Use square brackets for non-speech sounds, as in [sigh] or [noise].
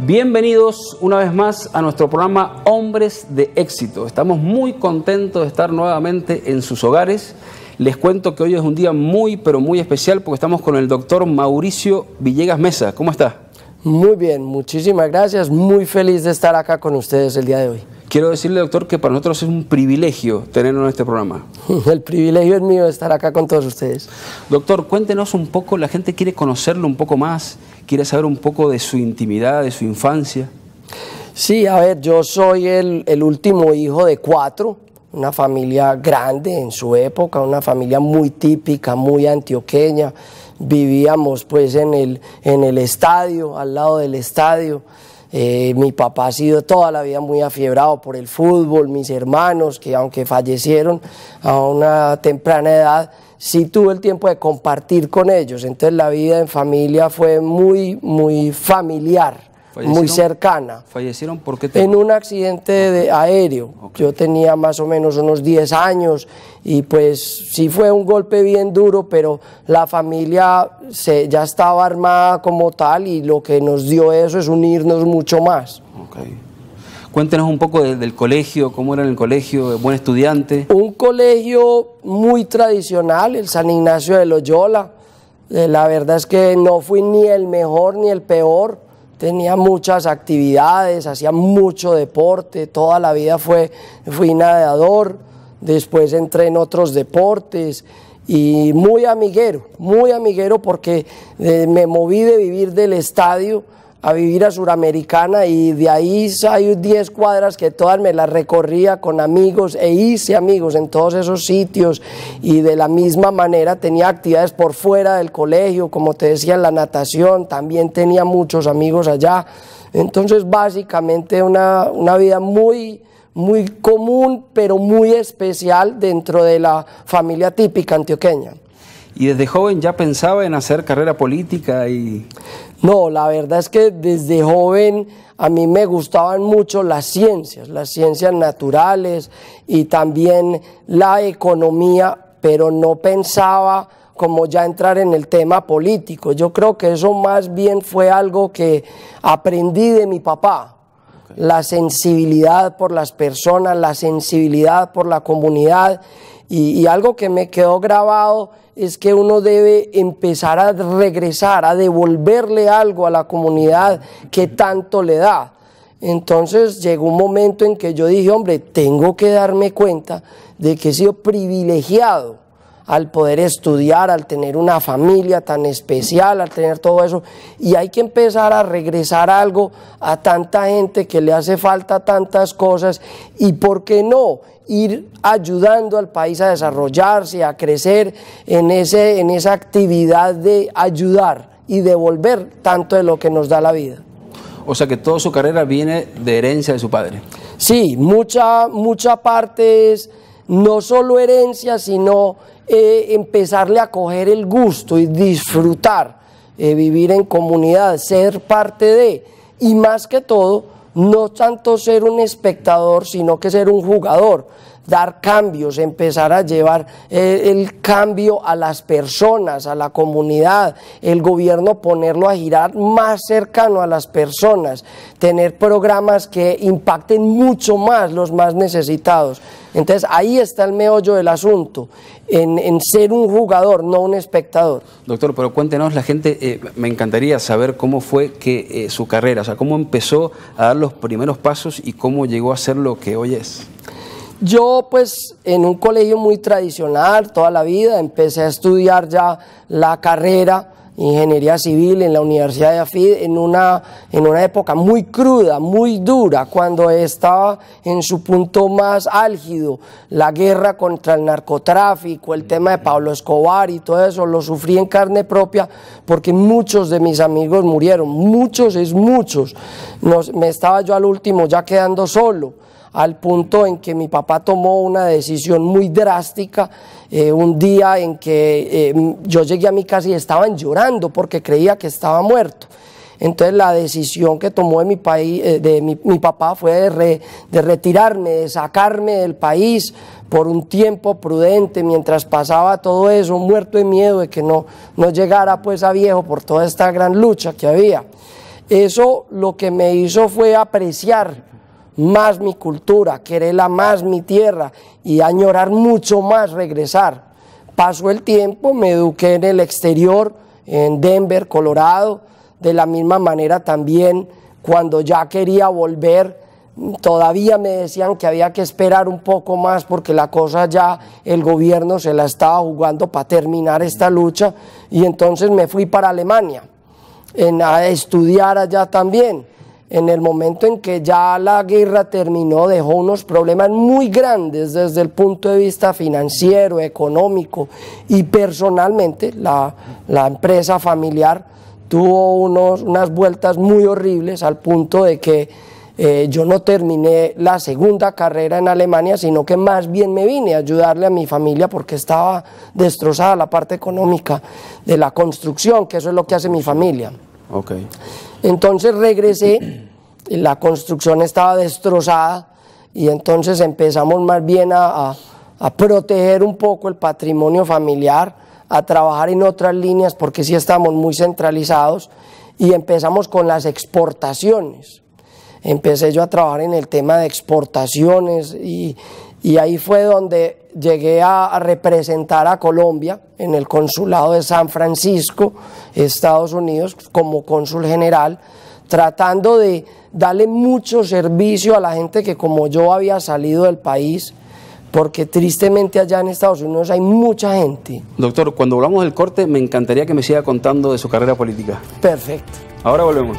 Bienvenidos una vez más a nuestro programa Hombres de Éxito. Estamos muy contentos de estar nuevamente en sus hogares. Les cuento que hoy es un día muy, pero muy especial porque estamos con el doctor Mauricio Villegas Mesa. ¿Cómo está? Muy bien, muchísimas gracias. Muy feliz de estar acá con ustedes el día de hoy. Quiero decirle, doctor, que para nosotros es un privilegio tenerlo en este programa. [laughs] El privilegio es mío estar acá con todos ustedes. Doctor, cuéntenos un poco, la gente quiere conocerlo un poco más, quiere saber un poco de su intimidad, de su infancia. Sí, a ver, yo soy el, el último hijo de cuatro, una familia grande en su época, una familia muy típica, muy antioqueña. Vivíamos pues en el, en el estadio, al lado del estadio. Eh, mi papá ha sido toda la vida muy afiebrado por el fútbol, mis hermanos, que aunque fallecieron a una temprana edad, sí tuve el tiempo de compartir con ellos. Entonces la vida en familia fue muy, muy familiar muy cercana. ¿Fallecieron por qué? En un accidente de aéreo. Yo tenía más o menos unos 10 años y pues sí fue un golpe bien duro, pero la familia se, ya estaba armada como tal y lo que nos dio eso es unirnos mucho más. Okay. Cuéntenos un poco del colegio, cómo era el colegio, buen estudiante. Un colegio muy tradicional, el San Ignacio de Loyola. Eh, la verdad es que no fui ni el mejor ni el peor tenía muchas actividades, hacía mucho deporte, toda la vida fue, fui nadador, después entré en otros deportes y muy amiguero, muy amiguero porque eh, me moví de vivir del estadio a vivir a Suramericana y de ahí hay 10 cuadras que todas me las recorría con amigos e hice amigos en todos esos sitios y de la misma manera tenía actividades por fuera del colegio, como te decía la natación, también tenía muchos amigos allá. Entonces básicamente una, una vida muy, muy común pero muy especial dentro de la familia típica antioqueña. ¿Y desde joven ya pensaba en hacer carrera política y no, la verdad es que desde joven a mí me gustaban mucho las ciencias, las ciencias naturales y también la economía, pero no pensaba como ya entrar en el tema político. Yo creo que eso más bien fue algo que aprendí de mi papá, la sensibilidad por las personas, la sensibilidad por la comunidad y, algo que me quedó grabado es que uno debe empezar a regresar, a devolverle algo a la comunidad que tanto le da. Entonces llegó un momento en que yo dije, hombre, tengo que darme cuenta de que he sido privilegiado al poder estudiar, al tener una familia tan especial, al tener todo eso. Y hay que empezar a regresar algo a tanta gente que le hace falta tantas cosas. Y por qué no ir ayudando al país a desarrollarse, a crecer en, ese, en esa actividad de ayudar y devolver tanto de lo que nos da la vida. O sea que toda su carrera viene de herencia de su padre. Sí, mucha, mucha parte es no solo herencia, sino eh, empezarle a coger el gusto y disfrutar, eh, vivir en comunidad, ser parte de, y más que todo, no tanto ser un espectador, sino que ser un jugador dar cambios, empezar a llevar eh, el cambio a las personas, a la comunidad, el gobierno ponerlo a girar más cercano a las personas, tener programas que impacten mucho más los más necesitados. Entonces ahí está el meollo del asunto, en, ser un jugador, no un espectador. Doctor, pero cuéntenos, la gente, eh, me encantaría saber cómo fue que eh, su carrera, o sea, cómo empezó a dar los primeros pasos y cómo llegó a ser lo que hoy es. Yo pues en un colegio muy tradicional toda la vida, empecé a estudiar ya la carrera ingeniería civil en la Universidad de Afid en una, en una época muy cruda, muy dura, cuando estaba en su punto más álgido, la guerra contra el narcotráfico, el tema de Pablo Escobar y todo eso, lo sufrí en carne propia porque muchos de mis amigos murieron, muchos es muchos, me estaba yo al último ya quedando solo al punto en que mi papá tomó una decisión muy drástica, eh, un día en que eh, yo llegué a mi casa y estaban llorando porque creía que estaba muerto. Entonces la decisión que tomó de mi, país, eh, de mi, papá fue de, de, retirarme, de sacarme del país por un tiempo prudente mientras pasaba todo eso, muerto de miedo de que no, no llegara pues a viejo por toda esta gran lucha que había. Eso lo que me hizo fue apreciar más mi cultura, quererla más mi tierra y añorar mucho más regresar. Pasó el tiempo, me eduqué en el exterior, en Denver, Colorado, de la misma manera también cuando ya quería volver, todavía me decían que había que esperar un poco más porque la cosa ya el gobierno se la estaba jugando para terminar esta lucha y entonces me fui para Alemania en, a estudiar allá también. En el momento en que ya la guerra terminó, dejó unos problemas muy grandes desde el punto de vista financiero, económico y personalmente la, la empresa familiar tuvo unos, unas vueltas muy horribles al punto de que eh, yo no terminé la segunda carrera en Alemania, sino que más bien me vine a ayudarle a mi familia porque estaba destrozada la parte económica de la construcción, que eso es lo que hace mi familia. Okay. Entonces regresé, la construcción estaba destrozada y entonces empezamos más bien a, a proteger un poco el patrimonio familiar, a trabajar en otras líneas porque sí estamos muy centralizados y empezamos con las exportaciones. Empecé yo a trabajar en el tema de exportaciones y, y ahí fue donde llegué a, representar a Colombia en el consulado de San Francisco, Estados Unidos, como cónsul general, tratando de darle mucho servicio a la gente que como yo había salido del país, porque tristemente allá en Estados Unidos hay mucha gente. Doctor, cuando volvamos del corte me encantaría que me siga contando de su carrera política. Perfecto. Ahora volvemos.